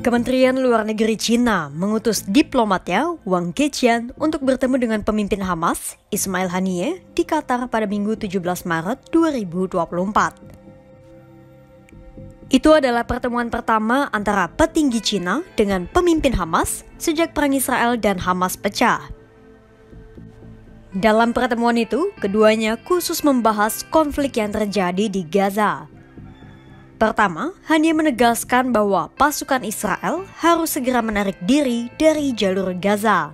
Kementerian Luar Negeri Cina mengutus diplomatnya Wang Keqian untuk bertemu dengan pemimpin Hamas, Ismail Haniyeh, di Qatar pada Minggu 17 Maret 2024. Itu adalah pertemuan pertama antara petinggi Cina dengan pemimpin Hamas sejak Perang Israel dan Hamas pecah. Dalam pertemuan itu, keduanya khusus membahas konflik yang terjadi di Gaza. Pertama, hanya menegaskan bahwa pasukan Israel harus segera menarik diri dari jalur Gaza.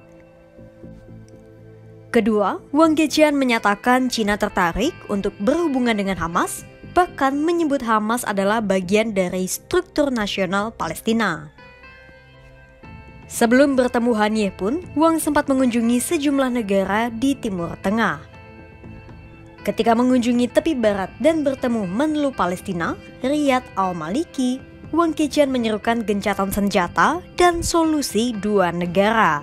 Kedua, Wang Keqian menyatakan Cina tertarik untuk berhubungan dengan Hamas, bahkan menyebut Hamas adalah bagian dari struktur nasional Palestina. Sebelum bertemu Haniyeh pun, Wang sempat mengunjungi sejumlah negara di Timur Tengah. Ketika mengunjungi tepi barat dan bertemu Menlu Palestina, Riyad al-Maliki, Wang Keqian menyerukan gencatan senjata dan solusi dua negara.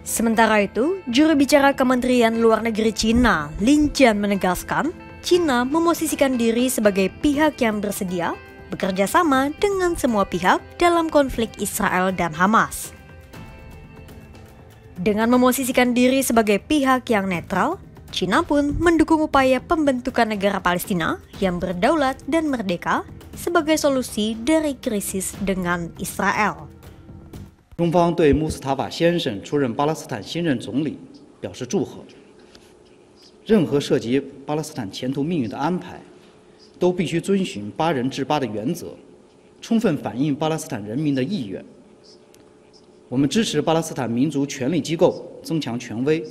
Sementara itu, juru bicara Kementerian Luar Negeri Cina, Lin Jian menegaskan, Cina memosisikan diri sebagai pihak yang bersedia bekerja sama dengan semua pihak dalam konflik Israel dan Hamas. Dengan memosisikan diri sebagai pihak yang netral, China pun mendukung upaya pembentukan negara Palestina yang berdaulat dan merdeka sebagai solusi dari krisis dengan Israel. 中方对穆斯塔法先生出任巴勒斯坦新任总理表示祝贺。任何涉及巴勒斯坦前途命运的安排，都必须遵循八人制八的原则，充分反映巴勒斯坦人民的意愿。我们支持巴勒斯坦民族权力机构增强权威。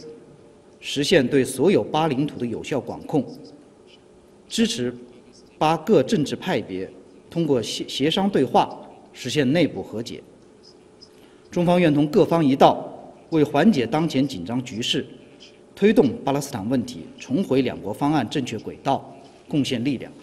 实现对所有巴领土的有效管控，支持巴各政治派别通过协协商对话实现内部和解。中方愿同各方一道，为缓解当前紧张局势，推动巴勒斯坦问题重回两国方案正确轨道，贡献力量。